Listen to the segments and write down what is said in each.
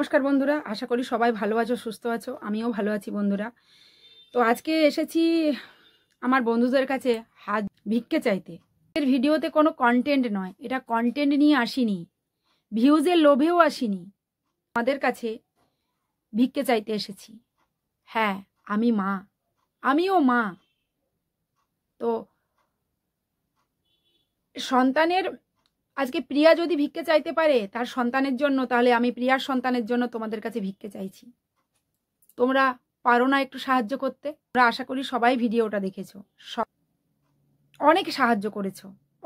নমস্কার বন্ধুরা, আশা করি সবাই ভালো আছো, সুস্থ আছো, আমিও ভালো আছি বন্ধুরা। তো আজকে এসেছি আমার বন্ধুদের কাছে হাত ভিক্ষে চাইতে। এর ভিডিওতে কোনো কন্টেন্ট নয়, এটা কন্টেন্ট নিয়ে আসিনি ভিউজের লোভেও আসিনি। আমাদের কাছে ভিক্ষে চাইতে এসেছি। হ্যাঁ আমি মা, আমিও মা। তো সন্তানের আজকে প্রিয়া যদি ভিক্ষে চাইতে পারে তার সন্তানের জন্য, তাহলে আমি প্রিয়ার সন্তানের জন্য তোমাদের কাছে ভিক্ষে চাইছি। তোমরা পারো না একটু সাহায্য করতে? আমরা আশা করি সবাই ভিডিওটা দেখেছ। অনেক সাহায্য করেছ।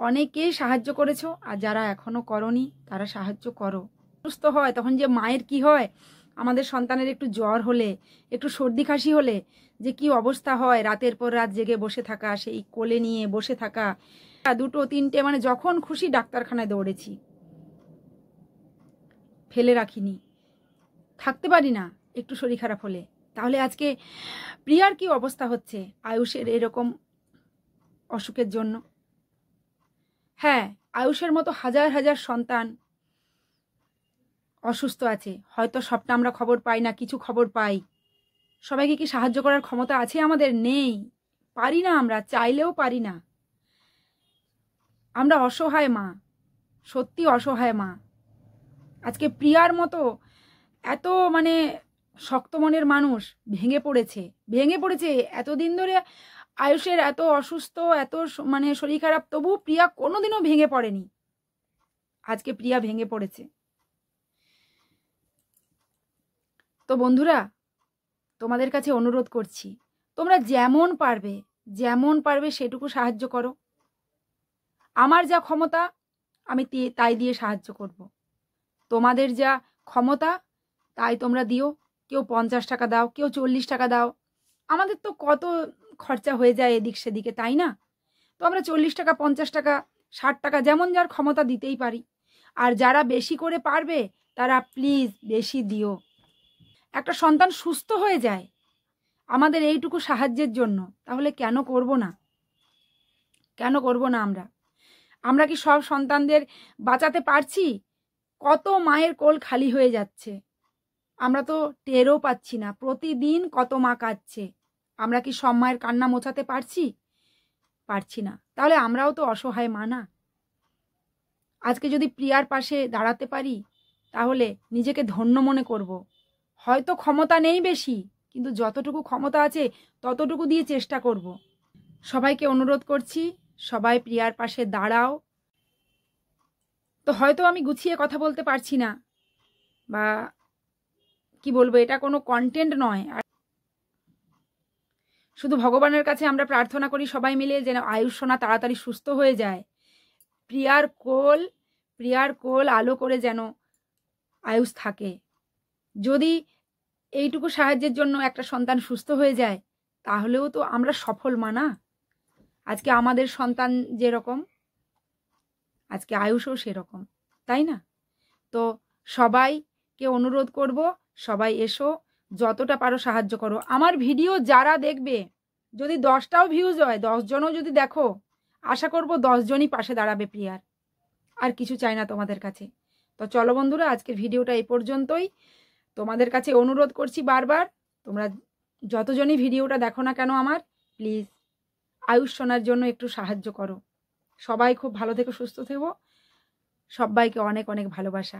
অনেকেই সাহায্য করেছ, আর যারা এখনও করনি, তারা সাহায্য করো। সুস্থ হয়, তখন যে মায়ের কি হয় আমাদের সন্তানের একটু জ্বর হলে, একটু সর্দি কাশি হলে, যে কি অবস্থা হয় রাতের পর রাত জেগে বসে থাকা, সেই কোলে নিয়ে বসে থাকা। দুটো, তিনটে মানে যখন খুশি ডাক্তারখানায় দৌড়েছি। ফেলে রাখিনি। থাকতে পারি না একটু শরীর খারাপ হলে। তাহলে আজকে প্রিয়ার কি অবস্থা হচ্ছে? আয়ুষের এরকম অসুখের জন্য? হ্যাঁ আয়ুষের মতো হাজার হাজার সন্তান অসুস্থ আছে। হয়তো সবটা আমরা খবর পাই না, কিছু খবর পাই। সবাইকে কি সাহায্য করার ক্ষমতা আছে আমাদের? নেই। পারি না আমরা, চাইলেও পারি না। আমরা অসহায় মা, সত্যি অসহায় মা। আজকে প্রিয়ার মতো এত মানে শক্ত মনের মানুষ ভেঙে পড়েছে ভেঙে পড়েছে। এতদিন ধরে আয়ুষের এত অসুস্থ, এত মানে শরীর খারাপ তবু প্রিয়া কোনোদিনও ভেঙে পড়েনি। আজকে প্রিয়া ভেঙে পড়েছে। তো বন্ধুরা, তোমাদের কাছে অনুরোধ করছি, তোমরা যেমন পারবে যেমন পারবে সেটুকু সাহায্য করো। আমার যা ক্ষমতা, আমি তাই দিয়ে সাহায্য করব। তোমাদের যা ক্ষমতা, তাই তোমরা দিও। কেউ পঞ্চাশ টাকা দাও, কেউ চল্লিশ টাকা দাও। আমাদের তো কত খরচা হয়ে যায় এদিক সেদিকে, তাই না? তো আমরা চল্লিশ টাকা, পঞ্চাশ টাকা, ষাট টাকা, যেমন যার ক্ষমতা দিতেই পারি। আর যারা বেশি করে পারবে, তারা প্লিজ বেশি দিও। একটা সন্তান সুস্থ হয়ে যায় আমাদের এইটুকু সাহায্যের জন্য, তাহলে কেন করব না? কেন করব না আমরা? আমরা কি সব সন্তানদের বাঁচাতে পারছি? কত মায়ের কোল খালি হয়ে যাচ্ছে। আমরা তো টেরও পাচ্ছি না, প্রতিদিন কত মা কাঁদছে। আমরা কি সব মায়ের কান্না মোছাতে পারছি? পারছি না। তাহলে আমরাও তো অসহায় মা না। আজকে যদি প্রিয়ার পাশে দাঁড়াতে পারি, তাহলে নিজেকে ধন্য মনে করব। হয়তো ক্ষমতা নেই বেশি, কিন্তু যতটুকু ক্ষমতা আছে ততটুকু দিয়ে চেষ্টা করব। সবাইকে অনুরোধ করছি, সবাই প্রিয়ার পাশে দাঁড়াও। তো হয়তো আমি গুছিয়ে কথা বলতে পারছি না, বা কি বলব, এটা কোনো কন্টেন্ট নয়। আর শুধু ভগবানের কাছে আমরা প্রার্থনা করি সবাই মিলে যেন আয়ুষ্যনা তাড়াতাড়ি সুস্থ হয়ে যায়। প্রিয়ার কোল প্রিয়ার কোল আলো করে যেন আয়ুষ থাকে। যদি এইটুকু সাহায্যের জন্য একটা সন্তান সুস্থ হয়ে যায়, তাহলেও তো আমরা সফল মানা আজকে আমাদের সন্তান যেরকম, আজকে আয়ুষও সেরকম, তাই না? তো সবাইকে অনুরোধ করব, সবাই এসো, যতটা পারো সাহায্য করো। আমার ভিডিও যারা দেখবে, যদি দশটাও ভিউজ হয়, দশজনও যদি দেখো, আশা করব দশজনই পাশে দাঁড়াবে প্রিয়ার। আর কিছু চাই না তোমাদের কাছে। তো চলো বন্ধুরা, আজকের ভিডিওটা এই পর্যন্তই। তোমাদের কাছে অনুরোধ করছি বারবার, তোমরা যতজনই ভিডিওটা দেখো না কেন আমার প্লিজ আয়ুষ শোনার জন্য একটু সাহায্য করো। সবাই খুব ভালো থেকে, সুস্থ থেকো। সবাইকে অনেক অনেক ভালোবাসা।